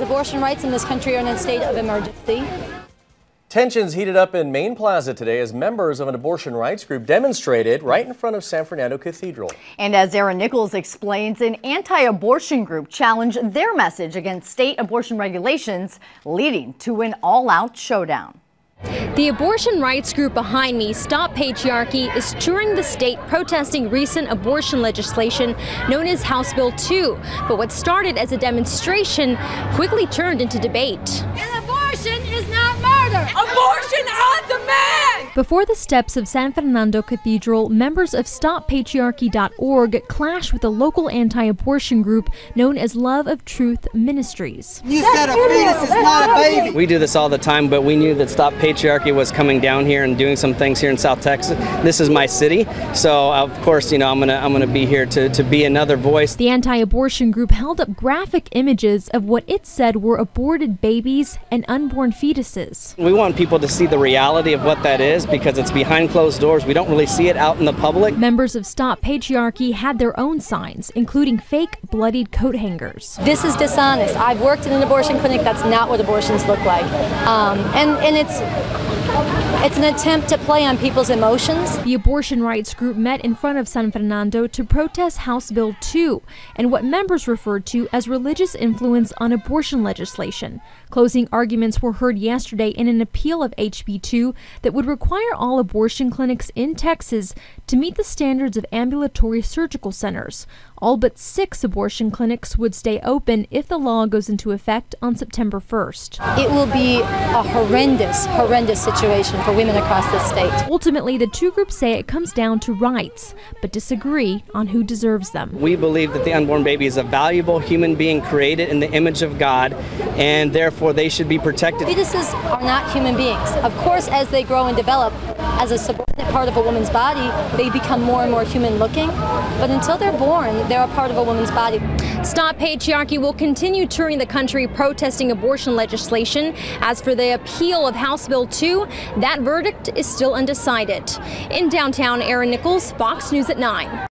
Abortion rights in this country are in a state of emergency. Tensions heated up in Main Plaza today as members of an abortion rights group demonstrated right in front of San Fernando Cathedral. And as Erin Nichols explains, an anti-abortion group challenged their message against state abortion regulations, leading to an all-out showdown. The abortion rights group behind me, Stop Patriarchy, is touring the state protesting recent abortion legislation known as House Bill 2. But what started as a demonstration quickly turned into debate. An abortion is not murder. Abortion on demand. Before the steps of San Fernando Cathedral, members of StopPatriarchy.org clash with a local anti-abortion group known as Love of Truth Ministries. You said a fetus is not a baby. We do this all the time, but we knew that Stop Patriarchy was coming down here and doing some things here in South Texas. This is my city, so of course, you know, I'm gonna I'm gonna be here to, to be another voice. The anti-abortion group held up graphic images of what it said were aborted babies and unborn fetuses. We want people to see the reality of what that is because it's behind closed doors. We don't really see it out in the public. Members of Stop Patriarchy had their own signs, including fake bloodied coat hangers. This is dishonest. I've worked in an abortion clinic. That's not what abortions look like. Um, and, and it's it's an attempt to play on people's emotions. The abortion rights group met in front of San Fernando to protest House Bill 2 and what members referred to as religious influence on abortion legislation. Closing arguments were heard yesterday in an appeal of HB 2 that would require all abortion clinics in Texas to meet the standards of ambulatory surgical centers. All but six abortion clinics would stay open if the law goes into effect on September 1st. It will be a horrendous, horrendous situation for women across the state. Ultimately, the two groups say it comes down to rights, but disagree on who deserves them. We believe that the unborn baby is a valuable human being created in the image of God, and therefore they should be protected. Fetuses are not human beings. Of course, as they grow and develop, as a subordinate part of a woman's body, they become more and more human looking. But until they're born, they're a part of a woman's body. Stop Patriarchy will continue touring the country protesting abortion legislation. As for the appeal of House Bill 2, that verdict is still undecided. In downtown, Erin Nichols, Fox News at 9.